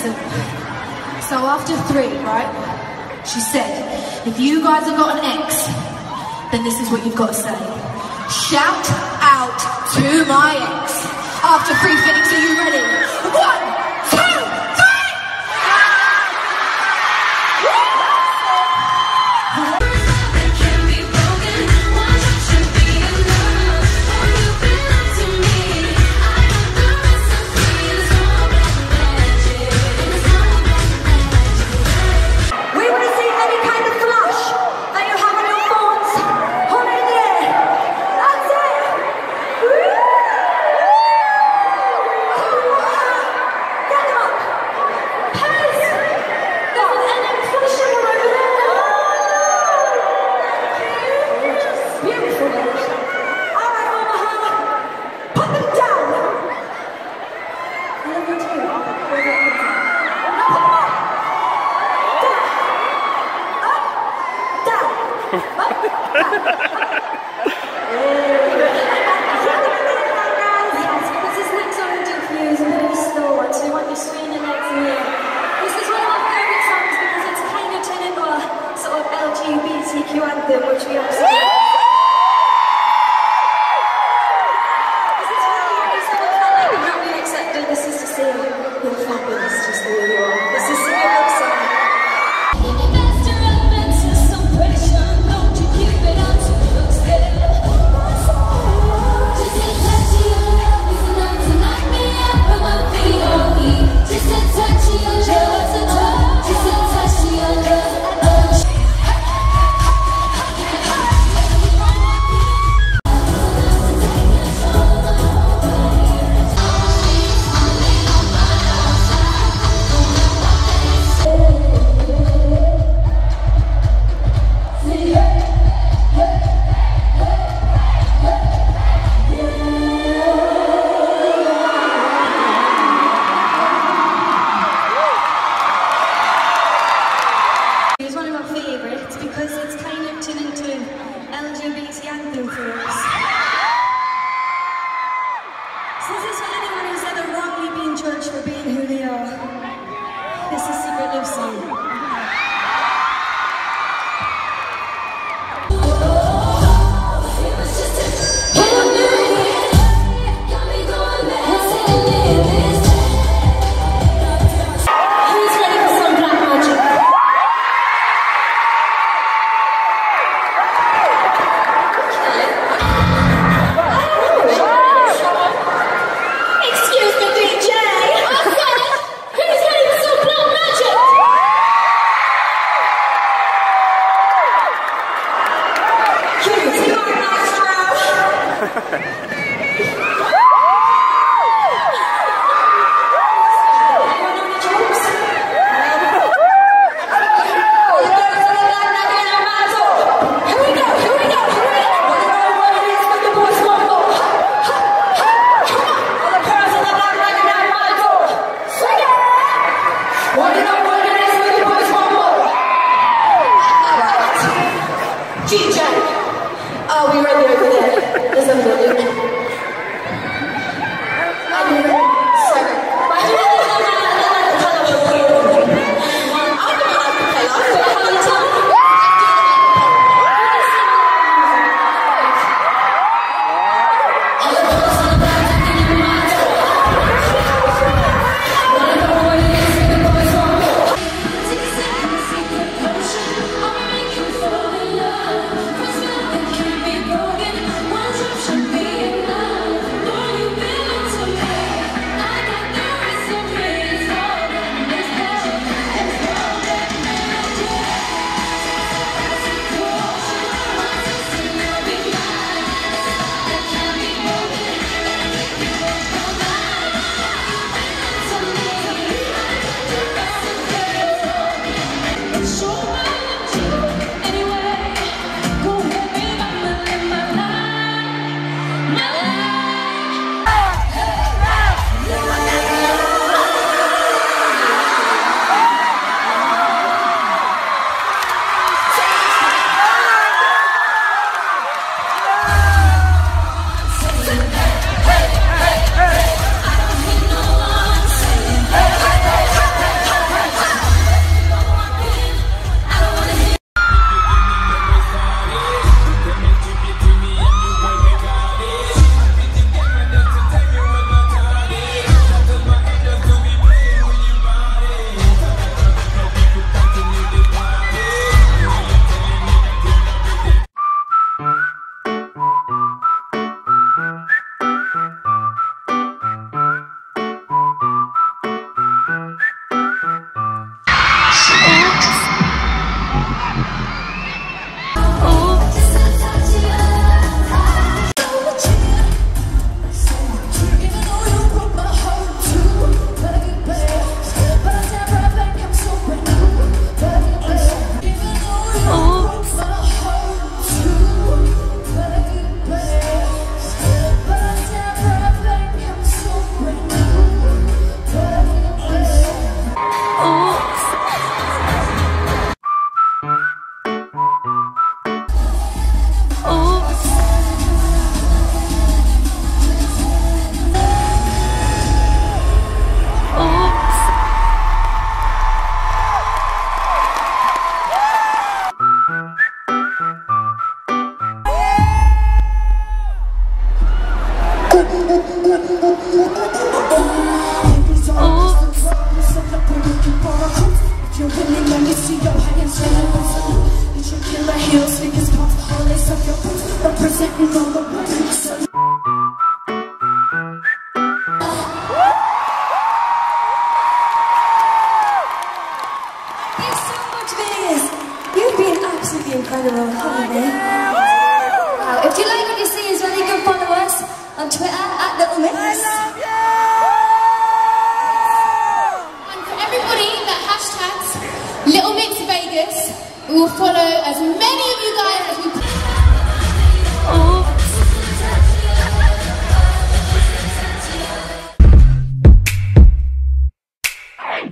listen. So after three, right, she said, if you guys have got an ex, then this is what you've got to say. Shout out to my ex. After three, Phoenix, are you ready? One, This is for anyone who's ever wrongly been judged for being who they are. This is Secret Love Song. Absolutely incredible, haven't you? Wow. If you like what you see as well, you can follow us on Twitter at Little Mix. And for everybody that hashtags Little Mix Vegas, we will follow as many of you guys